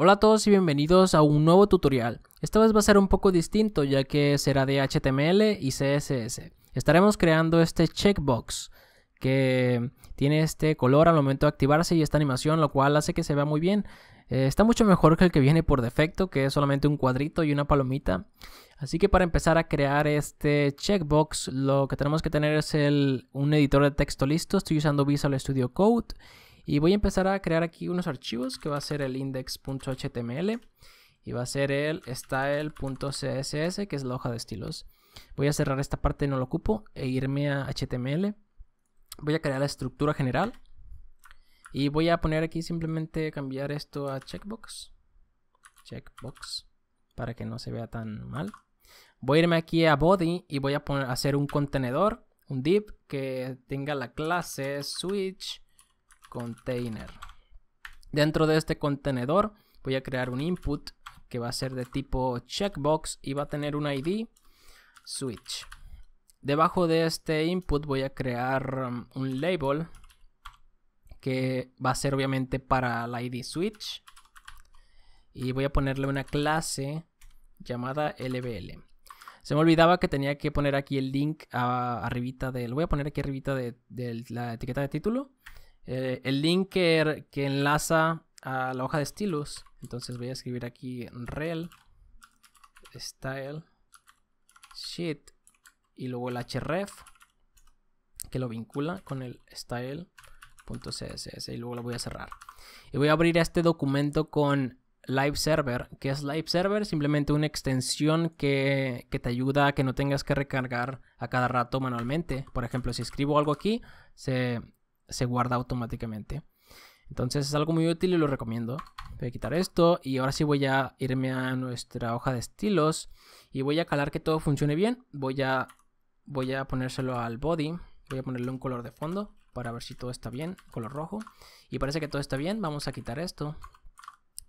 Hola a todos y bienvenidos a un nuevo tutorial. Esta vez va a ser un poco distinto ya que será de HTML y CSS. Estaremos creando este checkbox que tiene este color al momento de activarse y esta animación lo cual hace que se vea muy bien. Eh, está mucho mejor que el que viene por defecto que es solamente un cuadrito y una palomita. Así que para empezar a crear este checkbox lo que tenemos que tener es el, un editor de texto listo. Estoy usando Visual Studio Code y voy a empezar a crear aquí unos archivos que va a ser el index.html y va a ser el style.css que es la hoja de estilos. Voy a cerrar esta parte, no lo ocupo, e irme a HTML. Voy a crear la estructura general y voy a poner aquí simplemente cambiar esto a checkbox. Checkbox para que no se vea tan mal. Voy a irme aquí a body y voy a poner, hacer un contenedor, un div que tenga la clase switch container. Dentro de este contenedor voy a crear un input que va a ser de tipo checkbox y va a tener un ID switch. Debajo de este input voy a crear um, un label que va a ser obviamente para la ID switch y voy a ponerle una clase llamada LBL. Se me olvidaba que tenía que poner aquí el link a, arribita del. Voy a poner aquí arribita de la etiqueta de título eh, el link que, enlaza a la hoja de estilos. Entonces voy a escribir aquí rel style sheet y luego el href que lo vincula con el style.css y luego lo voy a cerrar. Y voy a abrir este documento con Live Server. que es Live Server? Simplemente una extensión que, que, te ayuda a que no tengas que recargar a cada rato manualmente. Por ejemplo, si escribo algo aquí, se, se guarda automáticamente. Entonces es algo muy útil y lo recomiendo. Voy a quitar esto y ahora sí voy a irme a nuestra hoja de estilos y voy a calar que todo funcione bien. Voy a, voy a ponérselo al body. Voy a ponerle un color de fondo para ver si todo está bien, color rojo. Y parece que todo está bien. Vamos a quitar esto.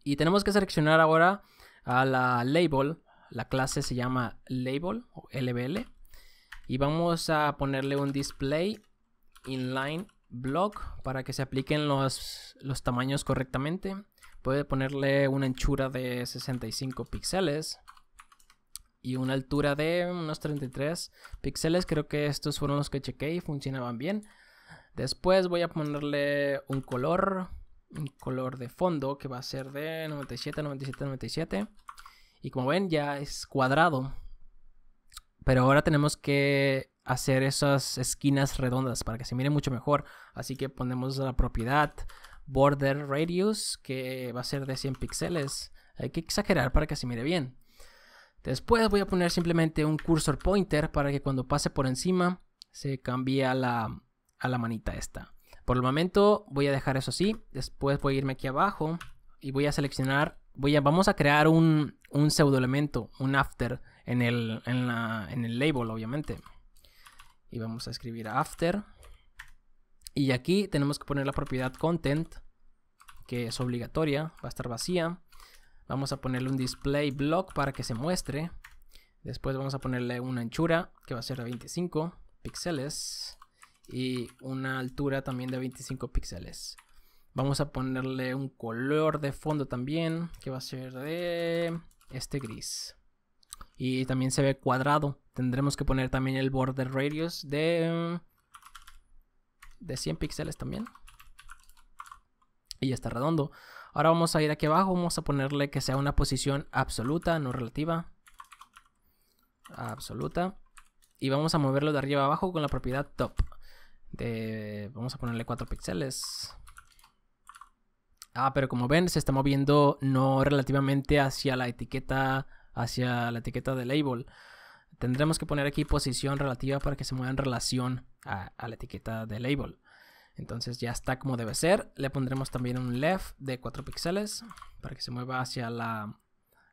Y tenemos que seleccionar ahora a la label. La clase se llama label o LBL. Y vamos a ponerle un display inline block para que se apliquen los, los tamaños correctamente. Puede ponerle una anchura de 65 píxeles y una altura de unos 33 píxeles. Creo que estos fueron los que chequé y funcionaban bien. Después voy a ponerle un color, un color de fondo que va a ser de 97, 97, 97. Y como ven ya es cuadrado. Pero ahora tenemos que hacer esas esquinas redondas para que se mire mucho mejor. Así que ponemos la propiedad border radius que va a ser de 100 píxeles. Hay que exagerar para que se mire bien. Después voy a poner simplemente un cursor pointer para que cuando pase por encima se cambie a la, a la manita esta. Por el momento voy a dejar eso así. Después voy a irme aquí abajo y voy a seleccionar. Voy a, vamos a crear un, un pseudo elemento, un after en el, en el label, obviamente y vamos a escribir after. Y aquí tenemos que poner la propiedad content, que es obligatoria, va a estar vacía. Vamos a ponerle un display block para que se muestre. Después vamos a ponerle una anchura que va a ser de 25 píxeles y una altura también de 25 píxeles. Vamos a ponerle un color de fondo también que va a ser de este gris y también se ve cuadrado. Tendremos que poner también el border radius de, de 100 píxeles también. Y ya está redondo. Ahora vamos a ir aquí abajo, vamos a ponerle que sea una posición absoluta, no relativa. Absoluta. Y vamos a moverlo de arriba abajo con la propiedad top. De, vamos a ponerle 4 píxeles. Ah, pero como ven, se está moviendo no relativamente hacia la etiqueta hacia la etiqueta de label. Tendremos que poner aquí posición relativa para que se mueva en relación a, la etiqueta de label. Entonces ya está como debe ser. Le pondremos también un left de 4 píxeles para que se mueva hacia la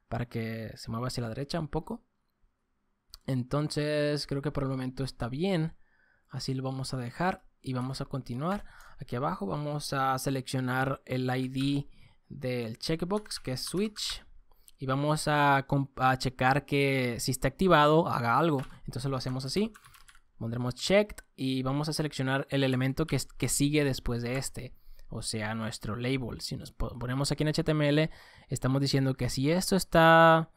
para que se mueva hacia la derecha un poco. Entonces creo que por el momento está bien. Así lo vamos a dejar y vamos a continuar. Aquí abajo vamos a seleccionar el ID del checkbox que es switch y vamos a, checar que si está activado haga algo. Entonces lo hacemos así. Pondremos checked y vamos a seleccionar el elemento que, que sigue después de este. o sea, nuestro label. Si nos ponemos aquí en HTML, estamos diciendo que si esto está,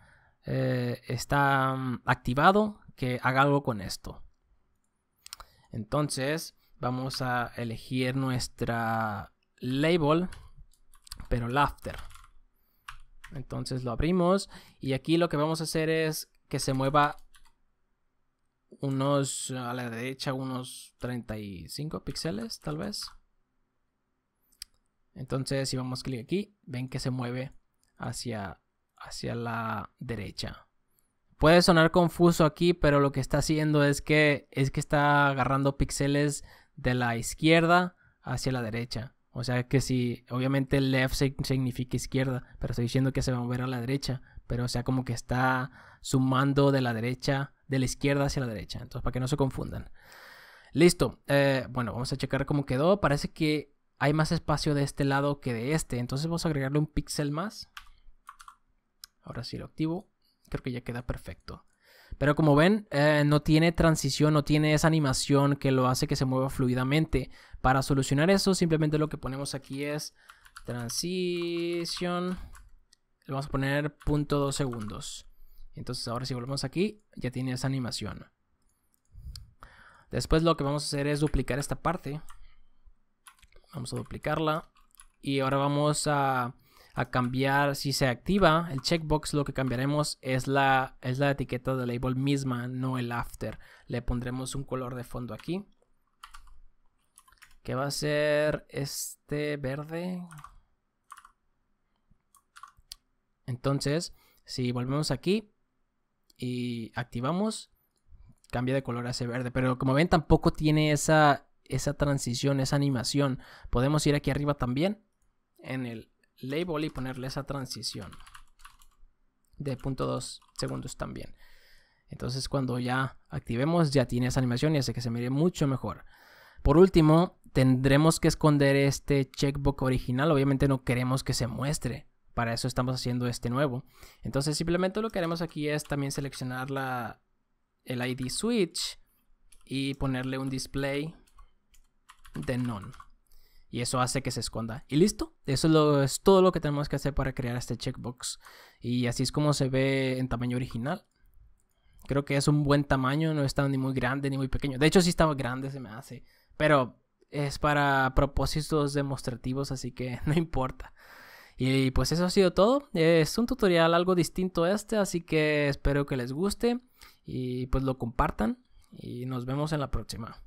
eh, está mm, activado, que haga algo con esto. Entonces, vamos a elegir nuestra label, pero laughter. Entonces lo abrimos y aquí lo que vamos a hacer es que se mueva unos a la derecha unos 35 píxeles tal vez. Entonces, si vamos clic aquí, ven que se mueve hacia, hacia la derecha. Puede sonar confuso aquí, pero lo que está haciendo es que, es que está agarrando píxeles de la izquierda hacia la derecha. O sea que si, obviamente left significa izquierda, pero estoy diciendo que se va a mover a la derecha. Pero o sea como que está sumando de la derecha, de la izquierda hacia la derecha. Entonces, para que no se confundan. Listo. Eh, bueno, vamos a checar cómo quedó. Parece que hay más espacio de este lado que de este. Entonces vamos a agregarle un píxel más. Ahora sí lo activo. Creo que ya queda perfecto. Pero como ven, eh, no tiene transición, no tiene esa animación que lo hace que se mueva fluidamente. Para solucionar eso, simplemente lo que ponemos aquí es transición. Le vamos a poner punto dos segundos. Entonces ahora si volvemos aquí, ya tiene esa animación. Después lo que vamos a hacer es duplicar esta parte. Vamos a duplicarla. Y ahora vamos a, cambiar, si se activa el checkbox, lo que cambiaremos es la, es la etiqueta de label misma, no el after. Le pondremos un color de fondo aquí. Que va a ser este verde. Entonces, si volvemos aquí y activamos, cambia de color a ese verde. Pero como ven, tampoco tiene esa esa transición, esa animación. Podemos ir aquí arriba también en el label y ponerle esa transición de 0.2 segundos también. Entonces cuando ya activemos ya tiene esa animación y hace que se mire mucho mejor. Por último, tendremos que esconder este checkbox original. Obviamente no queremos que se muestre. Para eso estamos haciendo este nuevo. Entonces simplemente lo que haremos aquí es también seleccionar la, el ID switch y ponerle un display de none. Y eso hace que se esconda. Y listo. Eso es, todo lo que tenemos que hacer para crear este checkbox. Y así es como se ve en tamaño original. Creo que es un buen tamaño. No está ni muy grande ni muy pequeño. De hecho, sí está grande, se me hace. Pero es para propósitos demostrativos, así que no importa. Y pues eso ha sido todo. Es un tutorial algo distinto a este, así que espero que les guste y pues lo compartan. Y nos vemos en la próxima.